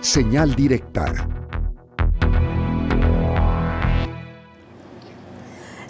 Señal directa.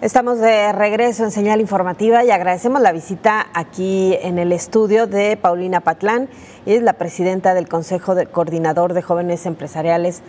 Estamos de regreso en señal informativa y agradecemos la visita aquí en el estudio de Paulina Patlán, es la presidenta del Consejo de Coordinador de Jóvenes Empresariales,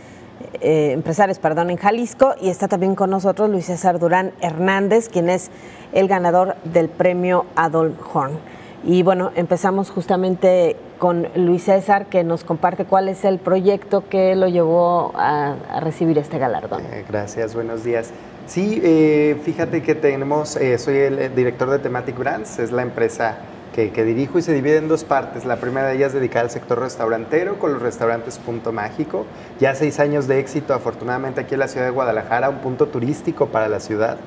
eh, Empresarios perdón, en Jalisco. Y está también con nosotros Luis César Durán Hernández, quien es el ganador del premio Adolf Horn. Y bueno, empezamos justamente con Luis César, que nos comparte cuál es el proyecto que lo llevó a, recibir este galardón. Eh, gracias, buenos días. Sí, eh, fíjate que tenemos, eh, soy el director de Thematic Brands, es la empresa que, dirijo y se divide en dos partes. La primera de ellas es dedicada al sector restaurantero con los restaurantes Punto Mágico. Ya seis años de éxito, afortunadamente aquí en la ciudad de Guadalajara, un punto turístico para la ciudad.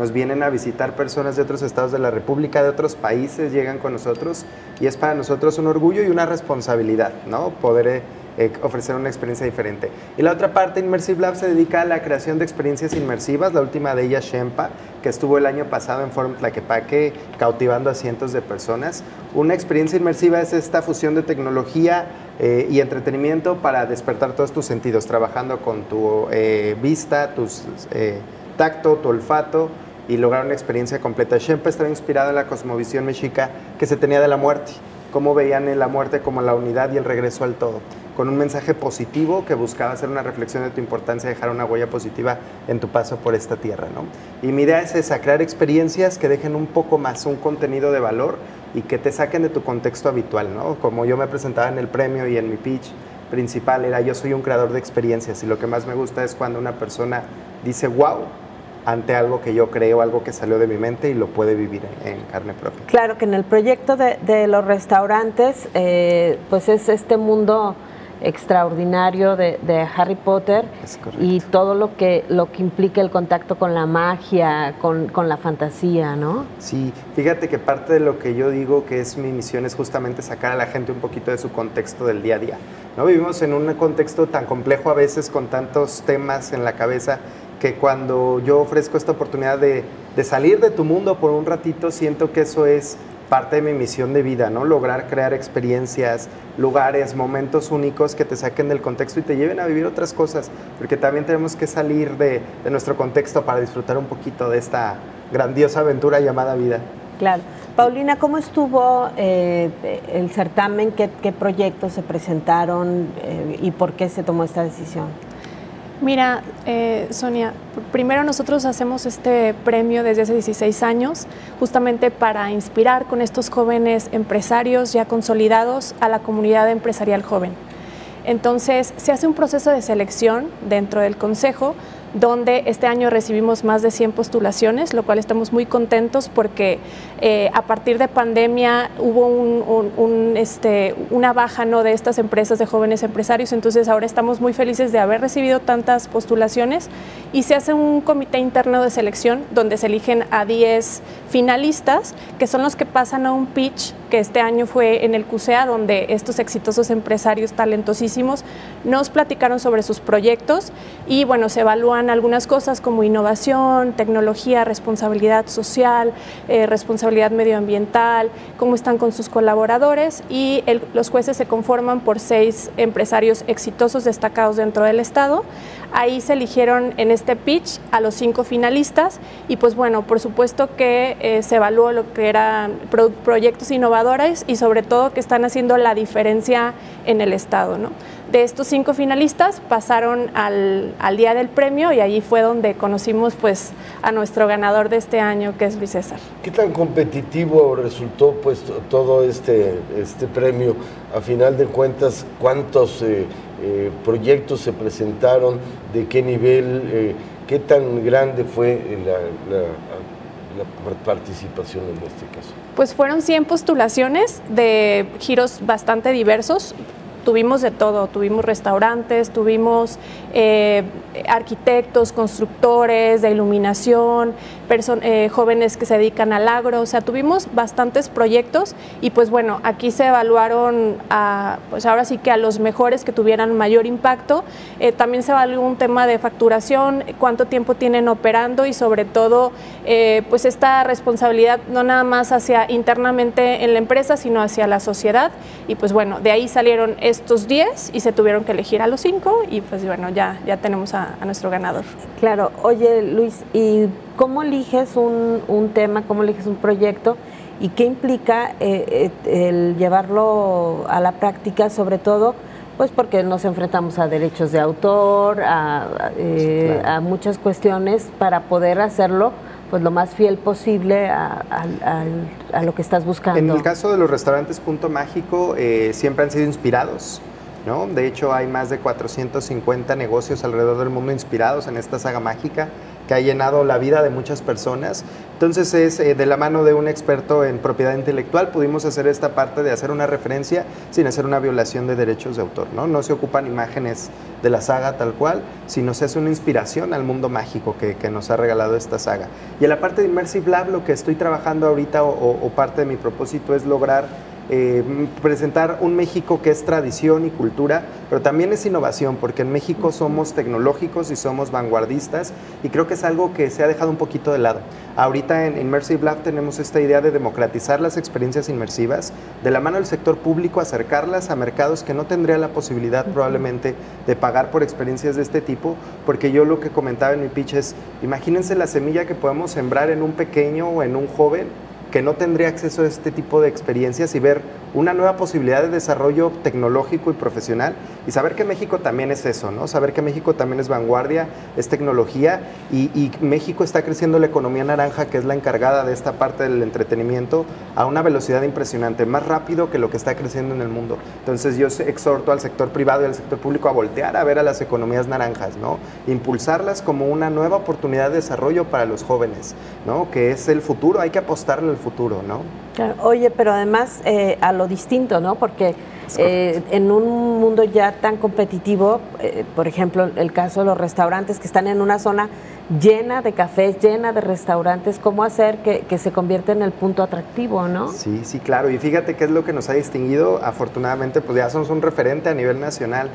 Nos vienen a visitar personas de otros estados de la República, de otros países, llegan con nosotros y es para nosotros un orgullo y una responsabilidad, ¿no? Poder eh, eh, ofrecer una experiencia diferente. Y la otra parte, Immersive Lab, se dedica a la creación de experiencias inmersivas, la última de ellas, Shempa, que estuvo el año pasado en Forum Tlaquepaque, cautivando a cientos de personas. Una experiencia inmersiva es esta fusión de tecnología eh, y entretenimiento para despertar todos tus sentidos, trabajando con tu eh, vista, tu tacto, tu olfato y lograr una experiencia completa. Shempa está inspirada en la cosmovisión mexica que se tenía de la muerte, cómo veían la muerte como la unidad y el regreso al todo con un mensaje positivo que buscaba hacer una reflexión de tu importancia, dejar una huella positiva en tu paso por esta tierra. ¿no? Y mi idea es esa, crear experiencias que dejen un poco más un contenido de valor y que te saquen de tu contexto habitual. ¿no? Como yo me presentaba en el premio y en mi pitch principal era yo soy un creador de experiencias y lo que más me gusta es cuando una persona dice wow ante algo que yo creo, algo que salió de mi mente y lo puede vivir en, carne propia. Claro que en el proyecto de, los restaurantes, eh, pues es este mundo extraordinario de, Harry Potter y todo lo que, lo que implica el contacto con la magia, con, con, la fantasía, ¿no? Sí, fíjate que parte de lo que yo digo que es mi misión es justamente sacar a la gente un poquito de su contexto del día a día. ¿no? Vivimos en un contexto tan complejo a veces con tantos temas en la cabeza que cuando yo ofrezco esta oportunidad de, salir de tu mundo por un ratito, siento que eso es parte de mi misión de vida, ¿no? Lograr crear experiencias, lugares, momentos únicos que te saquen del contexto y te lleven a vivir otras cosas, porque también tenemos que salir de, nuestro contexto para disfrutar un poquito de esta grandiosa aventura llamada vida. Claro. Paulina, ¿cómo estuvo eh, el certamen? ¿Qué, proyectos se presentaron eh, y por qué se tomó esta decisión? Mira, eh, Sonia, primero nosotros hacemos este premio desde hace 16 años, justamente para inspirar con estos jóvenes empresarios ya consolidados a la comunidad empresarial joven. Entonces, se hace un proceso de selección dentro del Consejo donde este año recibimos más de 100 postulaciones, lo cual estamos muy contentos porque eh, a partir de pandemia hubo un, este, una baja ¿no? de estas empresas de jóvenes empresarios, entonces ahora estamos muy felices de haber recibido tantas postulaciones y se hace un comité interno de selección donde se eligen a 10 finalistas, que son los que pasan a un pitch que este año fue en el CUSEA, donde estos exitosos empresarios talentosísimos nos platicaron sobre sus proyectos y bueno, se evalúan algunas cosas como innovación, tecnología, responsabilidad social, eh, responsabilidad medioambiental, cómo están con sus colaboradores y los jueces se conforman por seis empresarios exitosos destacados dentro del Estado. Ahí se eligieron en este pitch a los cinco finalistas y pues bueno, por supuesto que eh, se evaluó lo que eran proyectos innovadores y sobre todo que están haciendo la diferencia en el Estado. ¿no? De estos cinco finalistas pasaron al, al, día del premio y allí fue donde conocimos pues a nuestro ganador de este año que es Luis César. ¿Qué tan competitivo resultó pues todo este, este premio? A final de cuentas, ¿cuántos eh, eh, proyectos se presentaron? ¿De qué nivel? Eh, ¿Qué tan grande fue la, la la participación en este caso? Pues fueron 100 postulaciones de giros bastante diversos tuvimos de todo, tuvimos restaurantes, tuvimos eh, arquitectos, constructores de iluminación, eh, jóvenes que se dedican al agro, o sea, tuvimos bastantes proyectos y pues bueno, aquí se evaluaron a, pues ahora sí que a los mejores que tuvieran mayor impacto, eh, también se evaluó un tema de facturación, cuánto tiempo tienen operando y sobre todo pues esta responsabilidad no nada más hacia internamente en la empresa, sino hacia la sociedad. Y pues bueno, de ahí salieron estos 10 y se tuvieron que elegir a los 5 y pues bueno, ya, ya tenemos a, nuestro ganador. Claro, oye Luis, ¿y cómo eliges un, un tema, cómo eliges un proyecto y qué implica eh, eh, el llevarlo a la práctica, sobre todo? Pues porque nos enfrentamos a derechos de autor, a, eh, a muchas cuestiones para poder hacerlo pues lo más fiel posible a, lo que estás buscando. En el caso de los restaurantes Punto Mágico, eh, siempre han sido inspirados. ¿no? De hecho, hay más de 450 negocios alrededor del mundo inspirados en esta saga mágica que ha llenado la vida de muchas personas. Entonces es eh, de la mano de un experto en propiedad intelectual pudimos hacer esta parte de hacer una referencia sin hacer una violación de derechos de autor. No, no se ocupan imágenes de la saga tal cual, sino se hace una inspiración al mundo mágico que, nos ha regalado esta saga. Y en la parte de Immersive Lab lo que estoy trabajando ahorita o parte de mi propósito es lograr eh, presentar un México que es tradición y cultura, pero también es innovación, porque en México somos tecnológicos y somos vanguardistas, y creo que es algo que se ha dejado un poquito de lado. Ahorita en Immersive Lab tenemos esta idea de democratizar las experiencias inmersivas, de la mano del sector público, acercarlas a mercados que no tendrían la posibilidad probablemente de pagar por experiencias de este tipo, porque yo lo que comentaba en mi pitch es, imagínense la semilla que podemos sembrar en un pequeño o en un joven que no tendría acceso a este tipo de experiencias y ver una nueva posibilidad de desarrollo tecnológico y profesional y saber que México también es eso, ¿no? Saber que México también es vanguardia, es tecnología y, México está creciendo la economía naranja, que es la encargada de esta parte del entretenimiento, a una velocidad impresionante, más rápido que lo que está creciendo en el mundo. Entonces yo exhorto al sector privado y al sector público a voltear a ver a las economías naranjas, ¿no? Impulsarlas como una nueva oportunidad de desarrollo para los jóvenes, ¿no? Que es el futuro, hay que apostarle al futuro, ¿no? Oye, pero además eh, a lo distinto, ¿no? Porque eh, en un mundo ya tan competitivo, eh, por ejemplo, el caso de los restaurantes que están en una zona llena de cafés, llena de restaurantes, ¿cómo hacer que, que se convierta en el punto atractivo, no? Sí, sí, claro. Y fíjate qué es lo que nos ha distinguido. Afortunadamente, pues ya somos un referente a nivel nacional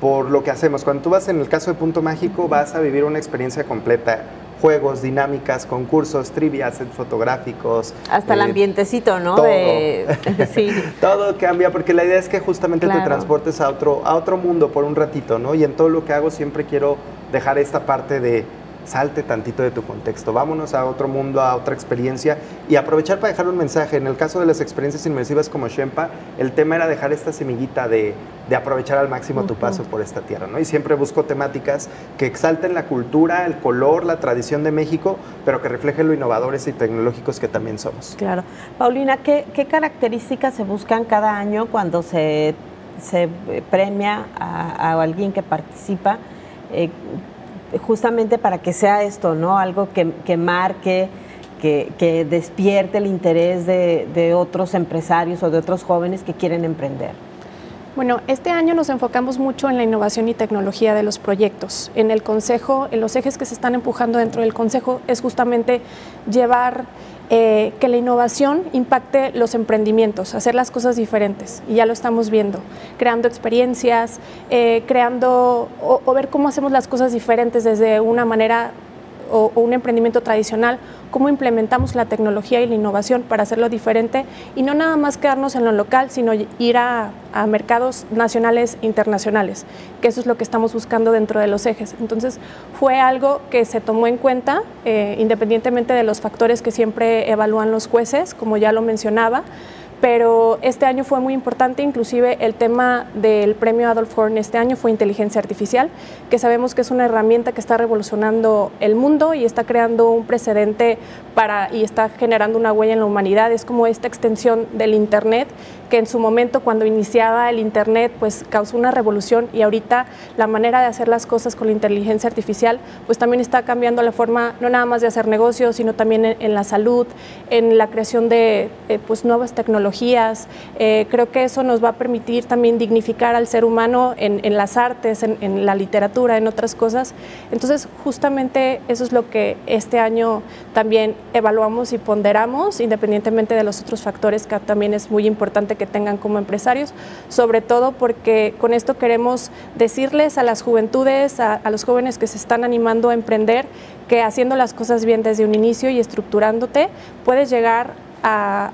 por lo que hacemos. Cuando tú vas en el caso de Punto Mágico, vas a vivir una experiencia completa juegos, dinámicas, concursos, trivias fotográficos. Hasta el eh, ambientecito, ¿no? Todo. sí. todo cambia porque la idea es que justamente te transportes a otro, a otro mundo por un ratito, ¿no? Y en todo lo que hago siempre quiero dejar esta parte de salte tantito de tu contexto, vámonos a otro mundo, a otra experiencia y aprovechar para dejar un mensaje. En el caso de las experiencias inmersivas como Shempa, el tema era dejar esta semillita de, aprovechar al máximo tu paso por esta tierra, ¿no? Y siempre busco temáticas que exalten la cultura, el color, la tradición de México, pero que reflejen lo innovadores y tecnológicos que también somos. Claro. Paulina, ¿qué, características se buscan cada año cuando se, se premia a, alguien que participa? Eh, justamente para que sea esto, ¿no? Algo que, marque, que, despierte el interés de, otros empresarios o de otros jóvenes que quieren emprender. Bueno, este año nos enfocamos mucho en la innovación y tecnología de los proyectos. En el Consejo, en los ejes que se están empujando dentro del Consejo, es justamente llevar eh, que la innovación impacte los emprendimientos, hacer las cosas diferentes. Y ya lo estamos viendo, creando experiencias, eh, creando o, ver cómo hacemos las cosas diferentes desde una manera o, un emprendimiento tradicional, cómo implementamos la tecnología y la innovación para hacerlo diferente y no nada más quedarnos en lo local, sino ir a, mercados nacionales internacionales, que eso es lo que estamos buscando dentro de los ejes. Entonces, fue algo que se tomó en cuenta, eh, independientemente de los factores que siempre evalúan los jueces, como ya lo mencionaba pero este año fue muy importante, inclusive el tema del premio Adolf Horn este año fue inteligencia artificial, que sabemos que es una herramienta que está revolucionando el mundo y está creando un precedente para y está generando una huella en la humanidad, es como esta extensión del internet que en su momento cuando iniciaba el internet pues causó una revolución y ahorita la manera de hacer las cosas con la inteligencia artificial pues también está cambiando la forma no nada más de hacer negocios, sino también en, la salud, en la creación de pues nuevas tecnologías eh, creo que eso nos va a permitir también dignificar al ser humano en, las artes, en, la literatura, en otras cosas. Entonces, justamente eso es lo que este año también evaluamos y ponderamos, independientemente de los otros factores que también es muy importante que tengan como empresarios, sobre todo porque con esto queremos decirles a las juventudes, a los jóvenes que se están animando a emprender, que haciendo las cosas bien desde un inicio y estructurándote, puedes llegar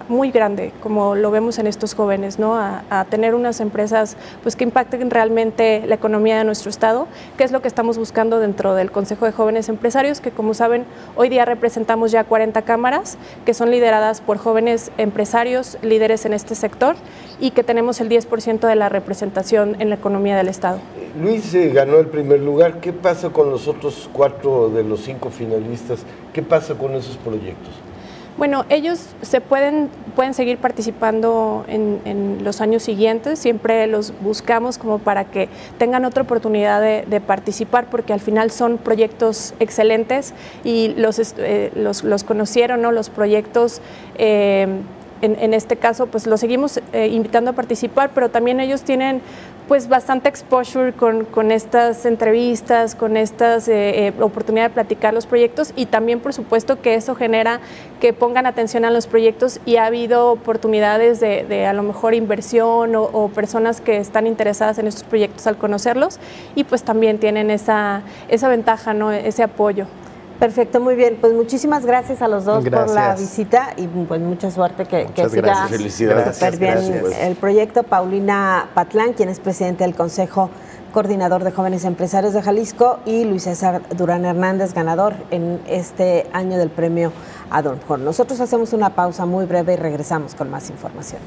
muy grande, como lo vemos en estos jóvenes, ¿no? A, tener unas empresas pues, que impacten realmente la economía de nuestro Estado, que es lo que estamos buscando dentro del Consejo de Jóvenes Empresarios, que como saben, hoy día representamos ya 40 cámaras, que son lideradas por jóvenes empresarios, líderes en este sector, y que tenemos el 10% de la representación en la economía del Estado. Luis ganó el primer lugar, ¿qué pasa con los otros cuatro de los cinco finalistas? ¿Qué pasa con esos proyectos? Bueno, ellos se pueden, pueden seguir participando en, los años siguientes, siempre los buscamos como para que tengan otra oportunidad de, participar, porque al final son proyectos excelentes y los, eh, los, conocieron, ¿no? los proyectos. Eh, en, este caso, pues los seguimos eh, invitando a participar, pero también ellos tienen pues bastante exposure con, estas entrevistas, con estas eh, eh, oportunidades de platicar los proyectos y también por supuesto que eso genera que pongan atención a los proyectos y ha habido oportunidades de, a lo mejor inversión o, personas que están interesadas en estos proyectos al conocerlos y pues también tienen esa, esa ventaja, ¿no? ese apoyo. Perfecto, muy bien. Pues muchísimas gracias a los dos por la visita y pues mucha suerte que, que siga súper bien el proyecto. Paulina Patlán, quien es presidente del Consejo Coordinador de Jóvenes Empresarios de Jalisco, y Luis César Durán Hernández, ganador en este año del premio Adorn. Nosotros hacemos una pausa muy breve y regresamos con más información.